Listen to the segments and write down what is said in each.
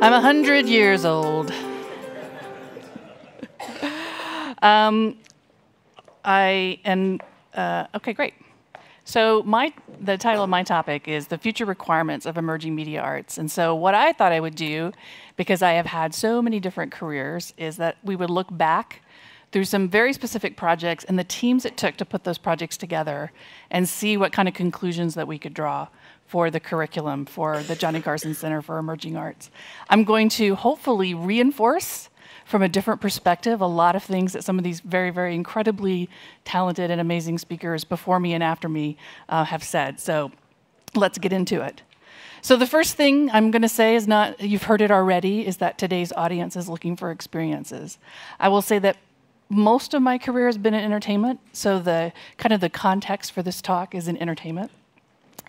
I'm 100 years old. um, I and uh, okay, great. So my the title of my topic is the future requirements of emerging media arts. And so what I thought I would do, because I have had so many different careers, is that we would look back through some very specific projects and the teams it took to put those projects together and see what kind of conclusions that we could draw for the curriculum for the Johnny Carson Center for Emerging Arts. I'm going to hopefully reinforce from a different perspective a lot of things that some of these very, very incredibly talented and amazing speakers before me and after me uh, have said. So let's get into it. So the first thing I'm going to say is not, you've heard it already, is that today's audience is looking for experiences. I will say that most of my career has been in entertainment, so the kind of the context for this talk is in entertainment.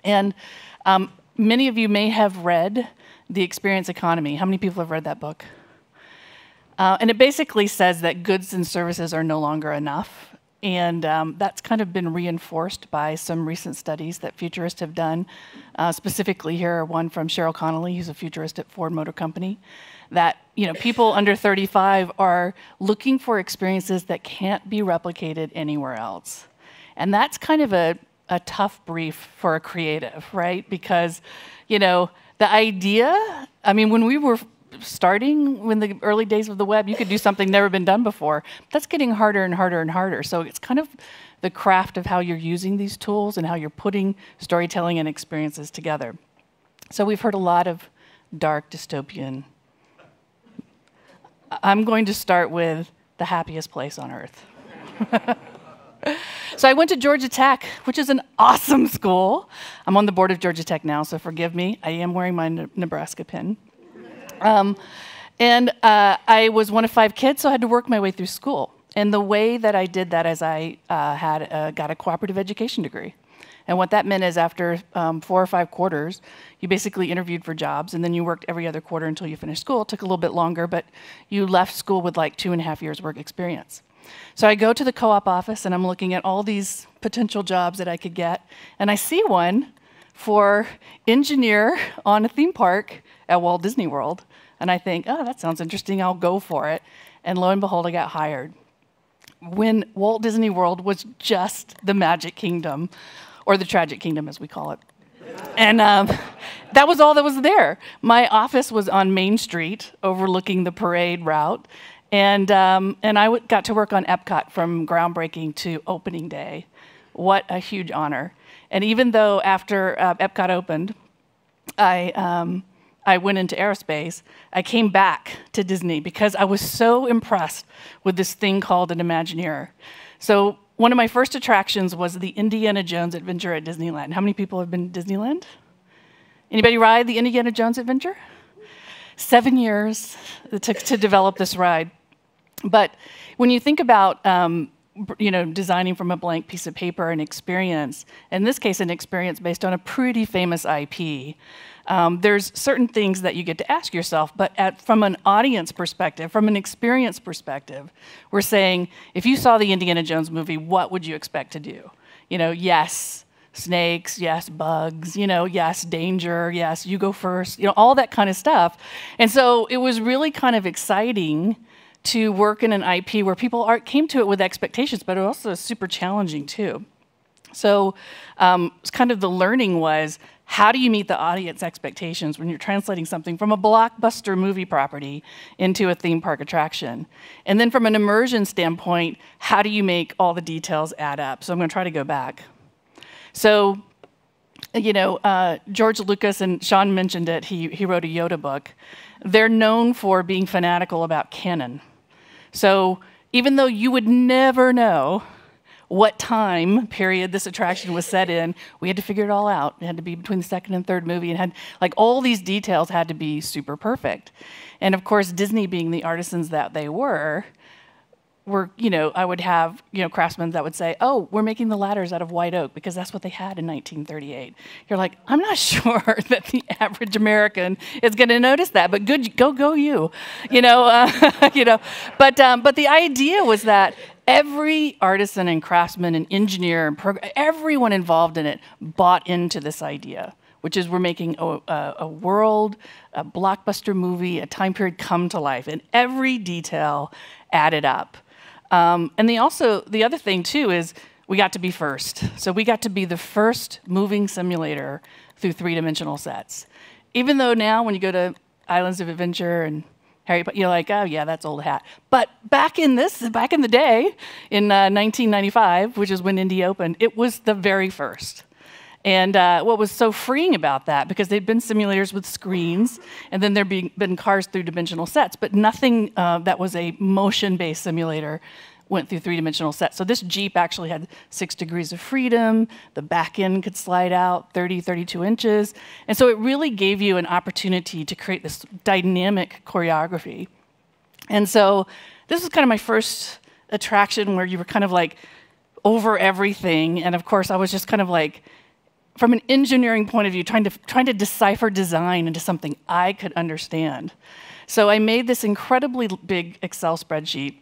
And um, many of you may have read The Experience Economy. How many people have read that book? Uh, and it basically says that goods and services are no longer enough. And um, that's kind of been reinforced by some recent studies that futurists have done. Uh, specifically, here one from Sheryl Connelly, who's a futurist at Ford Motor Company, that you know people under 35 are looking for experiences that can't be replicated anywhere else. And that's kind of a a tough brief for a creative, right? Because, you know, the idea, I mean, when we were starting in the early days of the web, you could do something never been done before. That's getting harder and harder and harder. So it's kind of the craft of how you're using these tools and how you're putting storytelling and experiences together. So we've heard a lot of dark dystopian. I'm going to start with the happiest place on earth. So I went to Georgia Tech, which is an awesome school. I'm on the board of Georgia Tech now, so forgive me. I am wearing my Nebraska pin. Um, and uh, I was one of five kids, so I had to work my way through school. And the way that I did that is I uh, had uh, got a cooperative education degree. And what that meant is after um, four or five quarters, you basically interviewed for jobs, and then you worked every other quarter until you finished school. It took a little bit longer, but you left school with like two and a half years work experience. So I go to the co op office and I'm looking at all these potential jobs that I could get, and I see one for engineer on a theme park at Walt Disney World. And I think, oh, that sounds interesting, I'll go for it. And lo and behold, I got hired. When Walt Disney World was just the Magic Kingdom, or the Tragic Kingdom as we call it. And um, that was all that was there. My office was on Main Street overlooking the parade route. And, um, and I got to work on Epcot from groundbreaking to opening day. What a huge honor. And even though after uh, Epcot opened, I, um, I went into aerospace, I came back to Disney because I was so impressed with this thing called an Imagineer. So one of my first attractions was the Indiana Jones adventure at Disneyland. How many people have been to Disneyland? Anybody ride the Indiana Jones adventure? Seven years it took to develop this ride. But when you think about um, you know, designing from a blank piece of paper an experience, in this case, an experience based on a pretty famous IP, um, there's certain things that you get to ask yourself, but at, from an audience perspective, from an experience perspective, we're saying, if you saw the Indiana Jones movie, what would you expect to do? You know, yes, snakes, yes, bugs, you know, yes, danger, yes, you go first, you know, all that kind of stuff. And so it was really kind of exciting to work in an IP where people are, came to it with expectations, but it was also super challenging too. So, um, kind of the learning was how do you meet the audience expectations when you're translating something from a blockbuster movie property into a theme park attraction? And then, from an immersion standpoint, how do you make all the details add up? So, I'm going to try to go back. So, you know, uh, George Lucas and Sean mentioned it, he, he wrote a Yoda book. They're known for being fanatical about canon. So even though you would never know what time period this attraction was set in, we had to figure it all out. It had to be between the second and third movie, and had like all these details had to be super perfect. And of course, Disney being the artisans that they were, were, you know, I would have, you know, craftsmen that would say, oh, we're making the ladders out of white oak because that's what they had in 1938. You're like, I'm not sure that the average American is going to notice that, but good, go, go you, you know, uh, you know. But, um, but the idea was that every artisan and craftsman and engineer and everyone involved in it bought into this idea. which is we're making a, a, a, world, a blockbuster movie, a time period come to life, and every detail added up. Um, and the also the other thing too is we got to be first. So we got to be the first moving simulator through three-dimensional sets. Even though now when you go to Islands of Adventure and Harry Potter, you're like, oh yeah, that's old hat. But back in this, back in the day, in uh, 1995, which is when Indy opened, it was the very first. And uh, what was so freeing about that, because they'd been simulators with screens, and then there'd be, been cars through dimensional sets, but nothing uh, that was a motion based simulator went through three dimensional sets. So this Jeep actually had six degrees of freedom, the back end could slide out 30, 32 inches. And so it really gave you an opportunity to create this dynamic choreography. And so this was kind of my first attraction where you were kind of like over everything. And of course, I was just kind of like, from an engineering point of view, trying to, trying to decipher design into something I could understand. So I made this incredibly big Excel spreadsheet.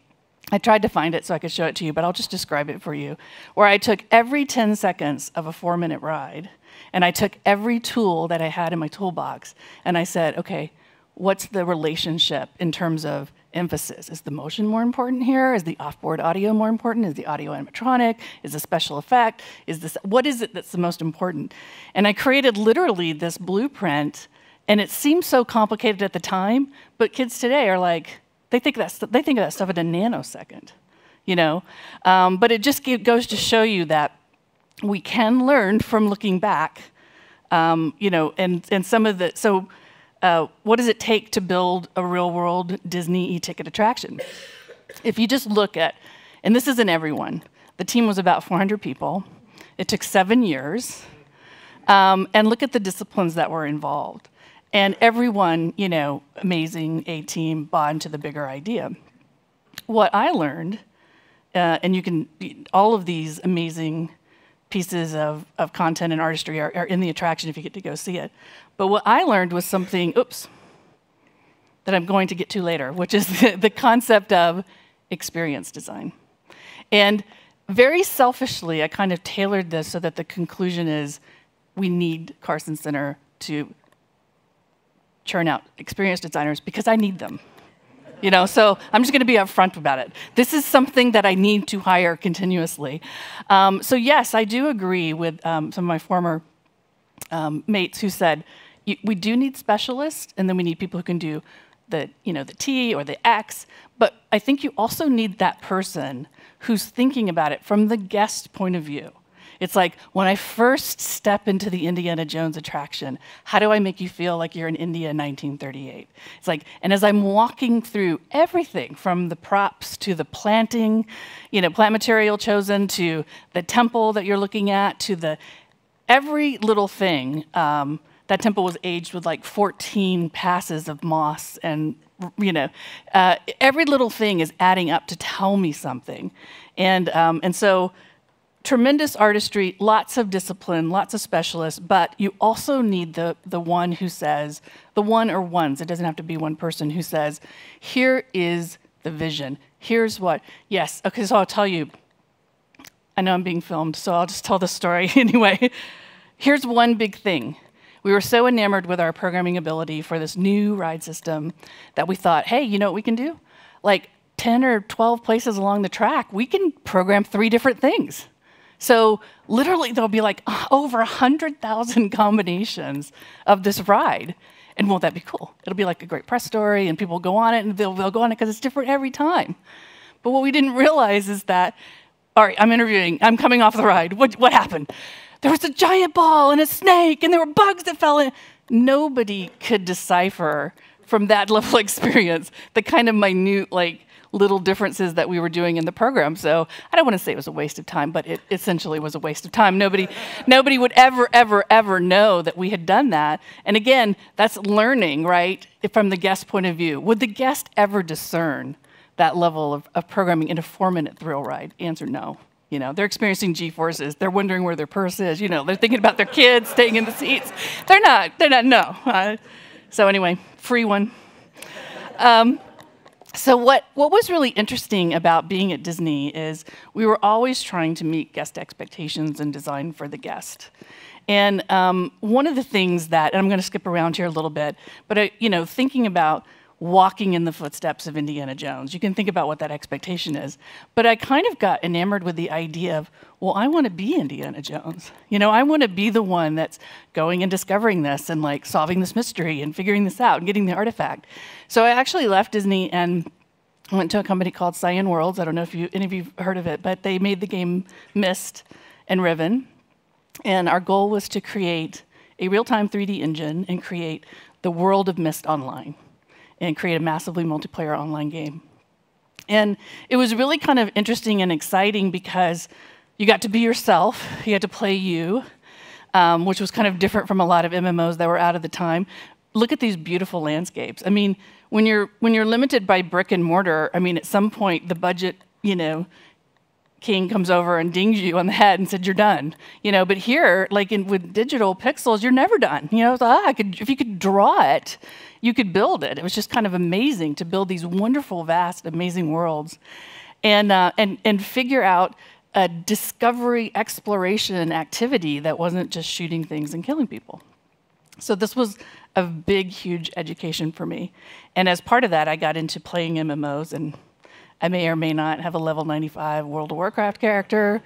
I tried to find it so I could show it to you, but I'll just describe it for you. Where I took every 10 seconds of a four minute ride, and I took every tool that I had in my toolbox, and I said, okay, what's the relationship in terms of emphasis. Is the motion more important here? Is the offboard audio more important? Is the audio animatronic? Is the special effect? Is this what is it that's the most important? And I created literally this blueprint, and it seemed so complicated at the time, but kids today are like, they think that they think of that stuff in a nanosecond, you know. Um, but it just goes to show you that we can learn from looking back, um, you know, and and some of the so uh, what does it take to build a real world Disney e ticket attraction? If you just look at, and this isn't everyone, the team was about 400 people. It took seven years. Um, and look at the disciplines that were involved. And everyone, you know, amazing A team bought into the bigger idea. What I learned, uh, and you can, all of these amazing pieces of, of content and artistry are, are in the attraction if you get to go see it. But what I learned was something, oops, that I'm going to get to later, which is the, the concept of experience design. And very selfishly, I kind of tailored this so that the conclusion is we need Carson Center to churn out experience designers because I need them. You know, so I'm just going to be upfront about it. This is something that I need to hire continuously. Um, so yes, I do agree with um, some of my former um, mates who said we do need specialists, and then we need people who can do the, you know, the T or the X. But I think you also need that person who's thinking about it from the guest point of view. It's like when I first step into the Indiana Jones attraction, how do I make you feel like you're in India in 1938? It's like, and as I'm walking through everything from the props to the planting, you know, plant material chosen to the temple that you're looking at to the every little thing. Um, that temple was aged with like 14 passes of moss and you know uh, every little thing is adding up to tell me something and um, and so tremendous artistry lots of discipline lots of specialists but you also need the the one who says the one or ones. It doesn't have to be one person who says here is the vision. Here's what yes okay so i'll tell you. I know i'm being filmed so i'll just tell the story anyway. Here's one big thing. We were so enamored with our programming ability for this new ride system that we thought, hey, you know what we can do? Like 10 or 12 places along the track, we can program three different things. So literally, there'll be like over 100,000 combinations of this ride. And won't that be cool? It'll be like a great press story, and people will go on it, and they'll, they'll go on it because it's different every time. But what we didn't realize is that, all right, I'm interviewing, I'm coming off the ride. What, what happened? there was a giant ball and a snake, and there were bugs that fell in. Nobody could decipher from that level of experience the kind of minute, like, little differences that we were doing in the program. So I don't want to say it was a waste of time, but it essentially was a waste of time. Nobody, nobody would ever, ever, ever know that we had done that. And again, that's learning, right, from the guest point of view. Would the guest ever discern that level of, of programming in a four-minute thrill ride? Answer no. You know, they're experiencing G forces. They're wondering where their purse is. You know, they're thinking about their kids staying in the seats. They're not. They're not. No. Uh, so anyway, free one. Um, So what, what was really interesting about being at Disney is we were always trying to meet guest expectations and design for the guest. And um, one of the things that, and I'm going to skip around here a little bit, but you know, thinking about walking in the footsteps of Indiana Jones. You can think about what that expectation is. But I kind of got enamored with the idea of, well, I want to be Indiana Jones. You know, I want to be the one that's going and discovering this and like solving this mystery and figuring this out and getting the artifact. So I actually left Disney and went to a company called Cyan Worlds. I don't know if you, any of you have heard of it, but they made the game Myst and Riven. And our goal was to create a real time 3D engine and create the world of Myst online and create a massively multiplayer online game. And it was really kind of interesting and exciting because you got to be yourself, you had to play you, um, which was kind of different from a lot of MMOs that were out at the time. Look at these beautiful landscapes. I mean, when you're when you're limited by brick and mortar, I mean, at some point the budget, you know, king comes over and dings you on the head and said you're done you know? But here like in, with digital pixels you're never done. You know so, ah, I could, if you could draw it you could build it. It was just kind of amazing to build these wonderful vast amazing worlds and uh, and and figure out a discovery exploration activity that wasn't just shooting things and killing people. So this was a big huge education for me. And as part of that i got into playing mmos and I may or may not have a level 95 World of Warcraft character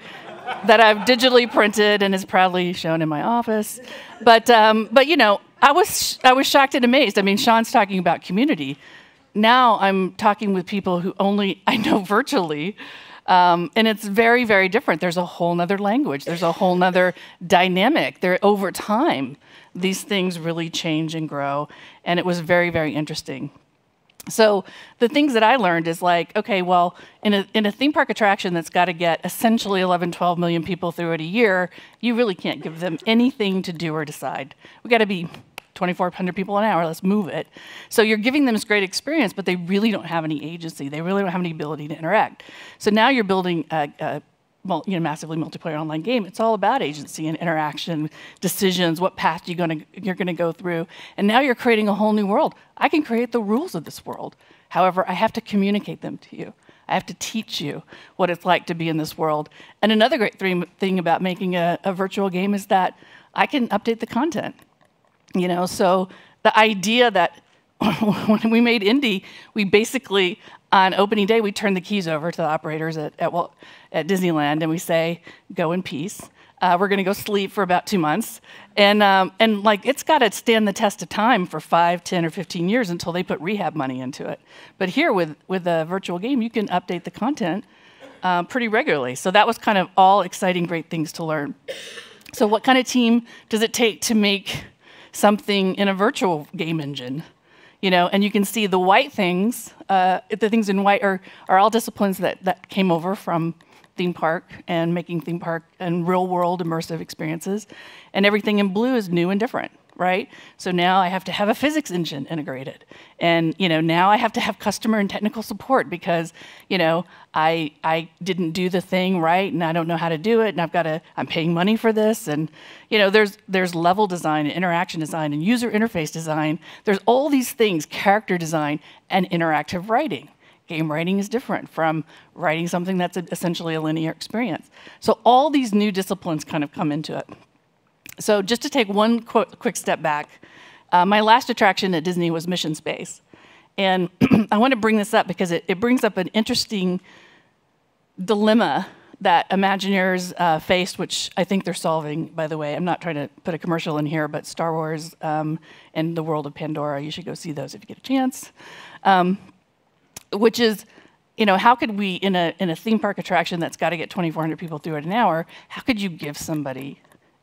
that I've digitally printed and is proudly shown in my office. But, um, but you know, I was, I was shocked and amazed. I mean, Sean's talking about community. Now I'm talking with people who only I know virtually. Um, and it's very, very different. There's a whole nother language. There's a whole nother dynamic. There, over time, these things really change and grow. And it was very, very interesting. So the things that I learned is like, okay, well, in a, in a theme park attraction that's got to get essentially 11, 12 million people through it a year, you really can't give them anything to do or decide. We got to be 2,400 people an hour, let's move it. So you're giving them this great experience, but they really don't have any agency. They really don't have any ability to interact. So now you're building a, a you know, massively multiplayer online game. It's all about agency and interaction, decisions, what path you're going you're going to go through. And now you're creating a whole new world. I can create the rules of this world. However, I have to communicate them to you. I have to teach you what it's like to be in this world. And another great thing about making a, a virtual game is that I can update the content. You know, so the idea that when we made Indy, we basically on opening day, we turn the keys over to the operators at, at, well, at Disneyland and we say, go in peace. Uh, we're going to go sleep for about two months. And, um, and like, it's got to stand the test of time for five, 10, or 15 years until they put rehab money into it. But here with, with a virtual game, you can update the content uh, pretty regularly. So that was kind of all exciting, great things to learn. So what kind of team does it take to make something in a virtual game engine? You know, and you can see the white things, uh, the things in white are, are all disciplines that, that came over from theme park and making theme park and real world immersive experiences. And everything in blue is new and different right? So now I have to have a physics engine integrated. And you know, now I have to have customer and technical support because, you know, I I didn't do the thing right and I don't know how to do it and I've got to I'm paying money for this and you know, there's there's level design and interaction design and user interface design. There's all these things, character design and interactive writing. Game writing is different from writing something that's essentially a linear experience. So all these new disciplines kind of come into it. So just to take one qu quick step back, uh, my last attraction at Disney was Mission Space. And I want to bring this up because it, it brings up an interesting dilemma that Imagineers uh, faced, which I think they're solving, by the way. I'm not trying to put a commercial in here, but Star Wars um, and the World of Pandora, you should go see those if you get a chance. Um, which is, you know, how could we, in a, in a theme park attraction that's got to get 2,400 people through it an hour, how could you give somebody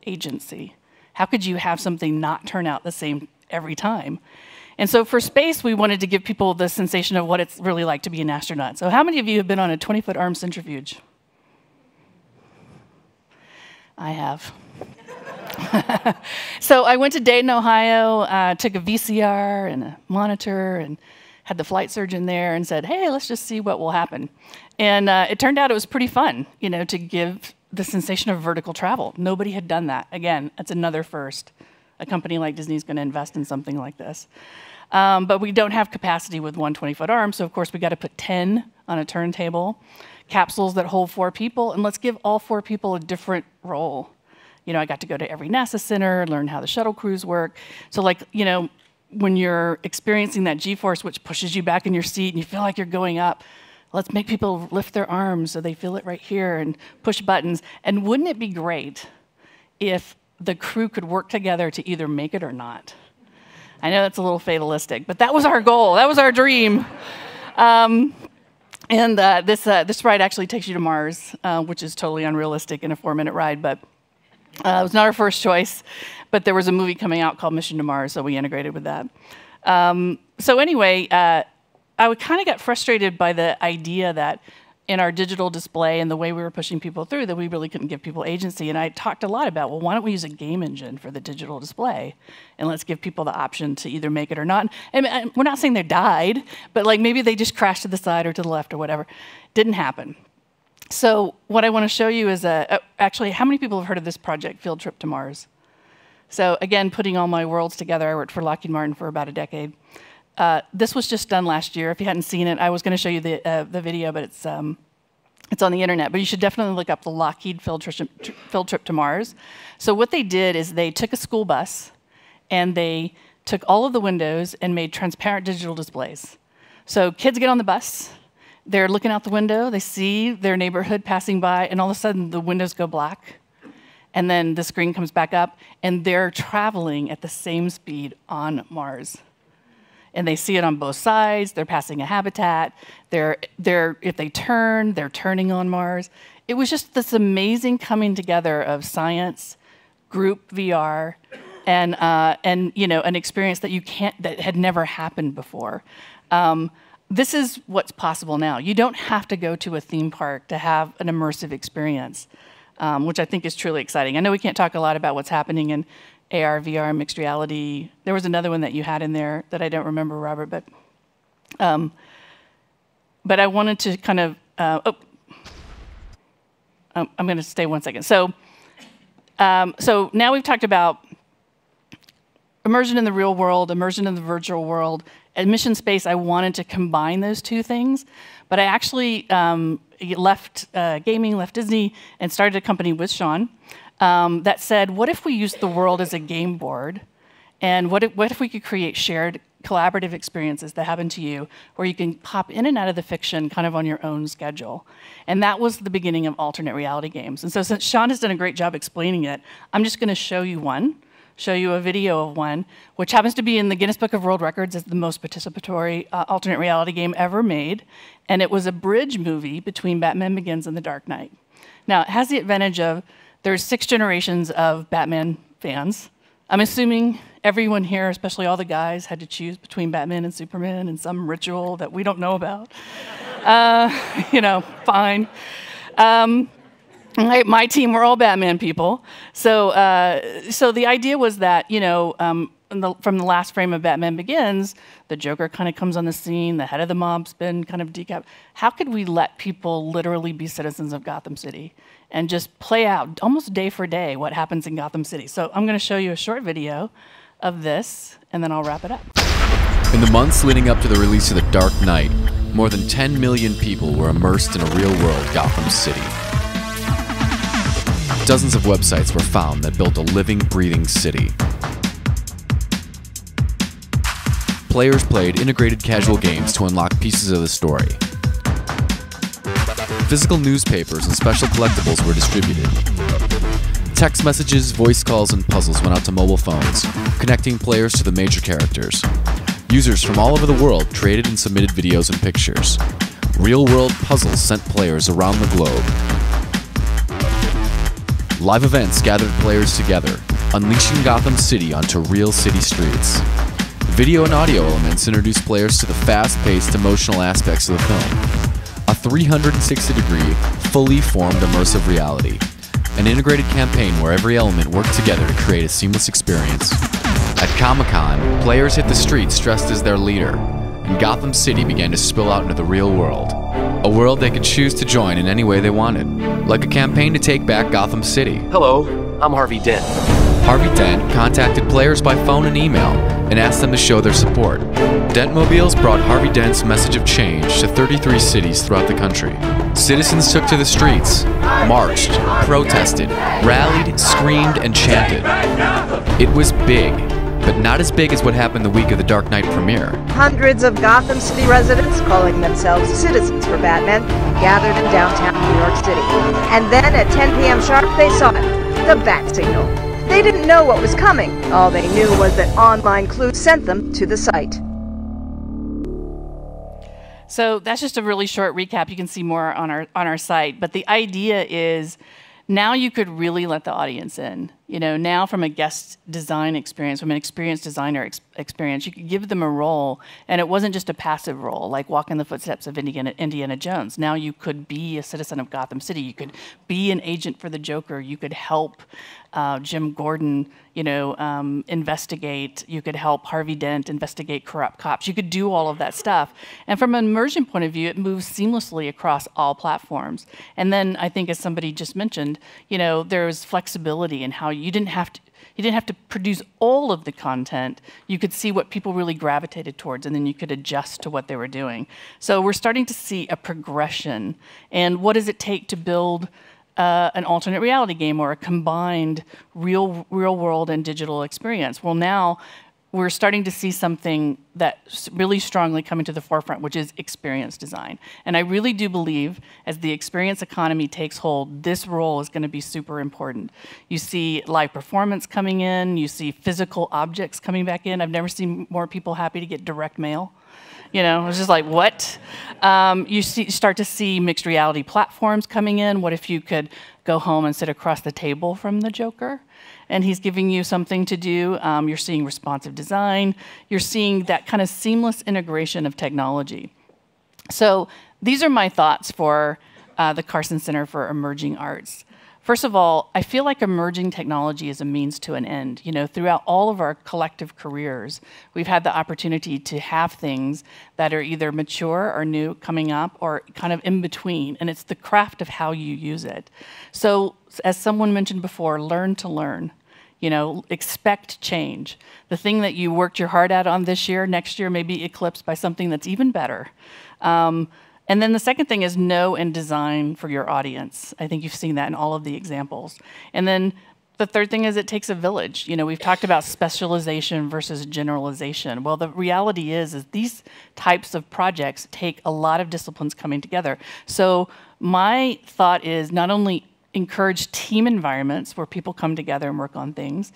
agency? How could you have something not turn out the same every time? And so for space, we wanted to give people the sensation of what it's really like to be an astronaut. So how many of you have been on a 20-foot arm centrifuge? I have. so I went to Dayton, Ohio, uh, took a VCR and a monitor, and had the flight surgeon there and said, "Hey, let's just see what will happen." And uh, it turned out it was pretty fun, you know, to give the sensation of vertical travel. Nobody had done that. Again, that's another first. A company like Disney is going to invest in something like this. Um, but we don't have capacity with one 20 foot arm, so of course we got to put 10 on a turntable, capsules that hold four people, and let's give all four people a different role. You know, I got to go to every NASA center, learn how the shuttle crews work. So, like, you know, when you're experiencing that G force, which pushes you back in your seat and you feel like you're going up, let's make people lift their arms so they feel it right here and push buttons. And wouldn't it be great if the crew could work together to either make it or not? I know that's a little fatalistic, but that was our goal. That was our dream. Um, and uh, this, uh, this ride actually takes you to Mars, uh, which is totally unrealistic in a four minute ride, but uh, it was not our first choice. But there was a movie coming out called Mission to Mars, so we integrated with that. Um, so, anyway, uh, would kind of get frustrated by the idea that in our digital display and the way we were pushing people through that we really couldn't give people agency. And I talked a lot about, well, why don't we use a game engine for the digital display? And let's give people the option to either make it or not. And we're not saying they died, but like maybe they just crashed to the side or to the left or whatever. Didn't happen. So what I want to show you is a, actually, how many people have heard of this project, Field Trip to Mars? So again, putting all my worlds together, I worked for Lockheed Martin for about a decade. Uh, this was just done last year. If you hadn't seen it, I was going to show you the, uh, the video, but it's, um, it's on the internet. But you should definitely look up the Lockheed field trip, field trip to Mars. So what they did is they took a school bus and they took all of the windows and made transparent digital displays. So kids get on the bus, they're looking out the window, they see their neighborhood passing by, and all of a sudden the windows go black. And then the screen comes back up, and they're traveling at the same speed on Mars and they see it on both sides. They're passing a habitat. They're, they're, if they turn, they're turning on Mars. It was just this amazing coming together of science, group VR, and, uh, and you know, an experience that you can't, that had never happened before. Um, this is what's possible now. You don't have to go to a theme park to have an immersive experience, um, which I think is truly exciting. I know we can't talk a lot about what's happening in AR, VR, mixed reality. There was another one that you had in there that I don't remember, Robert, but um, but I wanted to kind of uh, oh, um, I'm going to stay one second. So um, so now we've talked about immersion in the real world, immersion in the virtual world. admission Space, I wanted to combine those two things, but I actually um, left uh, gaming, left Disney, and started a company with Sean um, that said, what if we used the world as a game board? And what if, what if we could create shared collaborative experiences that happen to you where you can pop in and out of the fiction kind of on your own schedule? And that was the beginning of alternate reality games. And so since Sean has done a great job explaining it, I'm just going to show you one show you a video of one, which happens to be in the Guinness Book of World Records as the most participatory uh, alternate reality game ever made. And it was a bridge movie between Batman Begins and The Dark Knight. Now, it has the advantage of there's six generations of Batman fans. I'm assuming everyone here, especially all the guys, had to choose between Batman and Superman and some ritual that we don't know about. uh, you know, fine. Um, my, my, team were all Batman people. So, uh, so the idea was that, you know, um, the, from the last frame of Batman Begins, the Joker kind of comes on the scene, the head of the mob's been kind of decap. How could we let people literally be citizens of Gotham City and just play out almost day for day what happens in Gotham City? So I'm going to show you a short video of this, and then I'll wrap it up. In the months leading up to the release of The Dark Knight, more than 10 million people were immersed in a real world Gotham City. Dozens of websites were found that built a living, breathing city players played integrated casual games to unlock pieces of the story. Physical newspapers and special collectibles were distributed. Text messages, voice calls, and puzzles went out to mobile phones, connecting players to the major characters. Users from all over the world traded and submitted videos and pictures. Real world puzzles sent players around the globe. Live events gathered players together, unleashing Gotham City onto real city streets. Video and audio elements introduced players to the fast paced emotional aspects of the film. A 360 degree, fully formed immersive reality. An integrated campaign where every element worked together to create a seamless experience. At Comic Con, players hit the streets dressed as their leader, and Gotham City began to spill out into the real world. A world they could choose to join in any way they wanted, like a campaign to take back Gotham City. Hello, I'm Harvey Dent. Harvey Dent contacted players by phone and email and asked them to show their support. Dentmobiles brought Harvey Dent's message of change to 33 cities throughout the country. Citizens took to the streets, marched, protested, rallied, screamed, and chanted. It was big, but not as big as what happened the week of the Dark Knight premiere. Hundreds of Gotham City residents, calling themselves citizens for Batman, gathered in downtown New York City. And then at 10 p.m. sharp, they saw it the bat signal. They didn't know what was coming. All they knew was that online clues sent them to the site. So that's just a really short recap. You can see more on our on our site. But the idea is now you could really let the audience in. You know, now from a guest design experience, from an experienced designer ex experience, you could give them a role, and it wasn't just a passive role, like walk in the footsteps of Indiana, Indiana Jones. Now you could be a citizen of Gotham City. You could be an agent for the Joker. You could help uh, Jim Gordon, you know, um, investigate. You could help Harvey Dent investigate corrupt cops. You could do all of that stuff. And from an immersion point of view, it moves seamlessly across all platforms. And then I think, as somebody just mentioned, you know, there's flexibility in how you didn't have to. You didn't have to produce all of the content. You could see what people really gravitated towards, and then you could adjust to what they were doing. So we're starting to see a progression. And what does it take to build uh, an alternate reality game or a combined real, real world and digital experience. Well, now we're starting to see something that's really strongly coming to the forefront, which is experience design. And I really do believe as the experience economy takes hold, this role is going to be super important. You see live performance coming in, you see physical objects coming back in. I've never seen more people happy to get direct mail. You know, it's just like, what? Um, you see, start to see mixed reality platforms coming in. What if you could go home and sit across the table from the Joker? And he's giving you something to do. Um, you're seeing responsive design. You're seeing that kind of seamless integration of technology. So these are my thoughts for uh, the Carson Center for Emerging Arts. First of all, I feel like emerging technology is a means to an end. You know, throughout all of our collective careers, we've had the opportunity to have things that are either mature or new coming up or kind of in between, and it's the craft of how you use it. So, as someone mentioned before, learn to learn. You know, expect change. The thing that you worked your heart at on this year, next year may be eclipsed by something that's even better. Um, and then the second thing is know and design for your audience. I think you've seen that in all of the examples. And then the third thing is it takes a village. You know, we've talked about specialization versus generalization. Well, the reality is is these types of projects take a lot of disciplines coming together. So my thought is not only encourage team environments where people come together and work on things,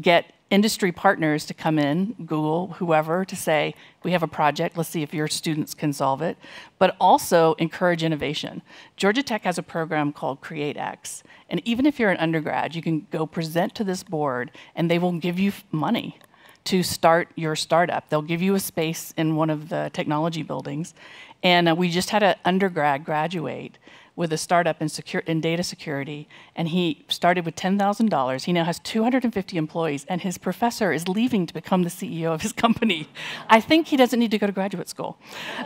get industry partners to come in, Google, whoever, to say, we have a project, let's see if your students can solve it, but also encourage innovation. Georgia Tech has a program called CreateX, and even if you're an undergrad, you can go present to this board and they will give you money to start your startup. They'll give you a space in one of the technology buildings. And uh, we just had an undergrad graduate with a startup in, secure, in data security, and he started with $10,000. He now has 250 employees, and his professor is leaving to become the CEO of his company. I think he doesn't need to go to graduate school.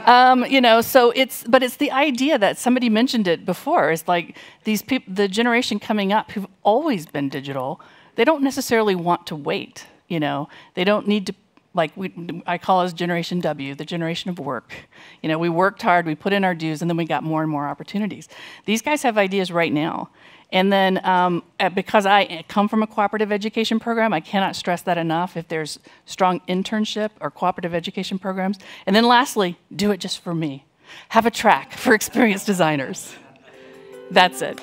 Um, you know, so it's, but it's the idea that somebody mentioned it before, is like these people, the generation coming up who've always been digital, they don't necessarily want to wait. You know, they don't need to like we, I call us Generation W, the generation of work. You know, we worked hard, we put in our dues, and then we got more and more opportunities. These guys have ideas right now. And then um, uh, because I come from a cooperative education program, I cannot stress that enough if there's strong internship or cooperative education programs. And then lastly, do it just for me. Have a track for experienced designers. That's it.